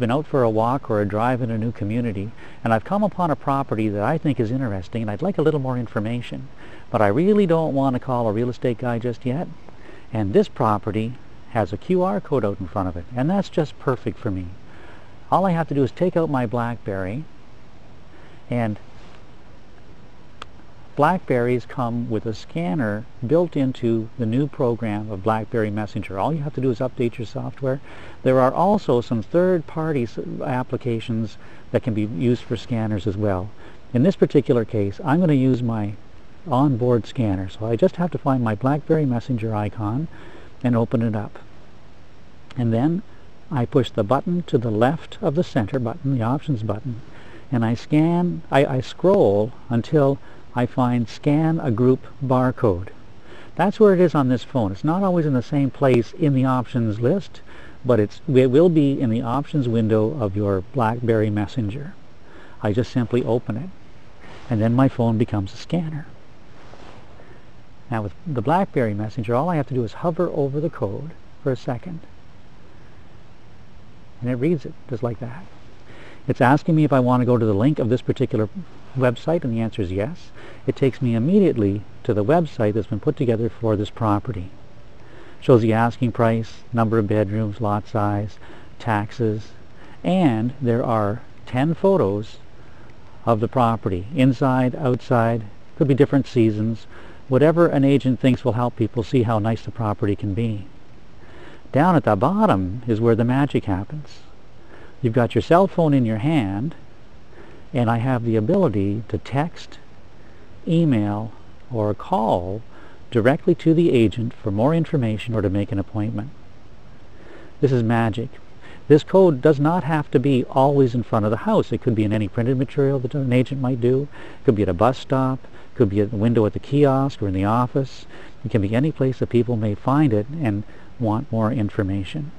been out for a walk or a drive in a new community and I've come upon a property that I think is interesting and I'd like a little more information. But I really don't want to call a real estate guy just yet. And this property has a QR code out in front of it and that's just perfect for me. All I have to do is take out my BlackBerry and Blackberries come with a scanner built into the new program of BlackBerry Messenger. All you have to do is update your software. There are also some third-party applications that can be used for scanners as well. In this particular case, I'm going to use my onboard scanner. So I just have to find my BlackBerry Messenger icon and open it up. And then I push the button to the left of the center button, the options button, and I scan, I, I scroll until I find scan a group barcode. That's where it is on this phone. It's not always in the same place in the options list, but it's, it will be in the options window of your BlackBerry Messenger. I just simply open it, and then my phone becomes a scanner. Now with the BlackBerry Messenger, all I have to do is hover over the code for a second, and it reads it just like that. It's asking me if I want to go to the link of this particular website, and the answer is yes. It takes me immediately to the website that's been put together for this property. Shows the asking price, number of bedrooms, lot size, taxes, and there are 10 photos of the property, inside, outside, could be different seasons, whatever an agent thinks will help people see how nice the property can be. Down at the bottom is where the magic happens. You've got your cell phone in your hand, and I have the ability to text, email, or call directly to the agent for more information or to make an appointment. This is magic. This code does not have to be always in front of the house. It could be in any printed material that an agent might do. It could be at a bus stop. It could be at the window at the kiosk or in the office. It can be any place that people may find it and want more information.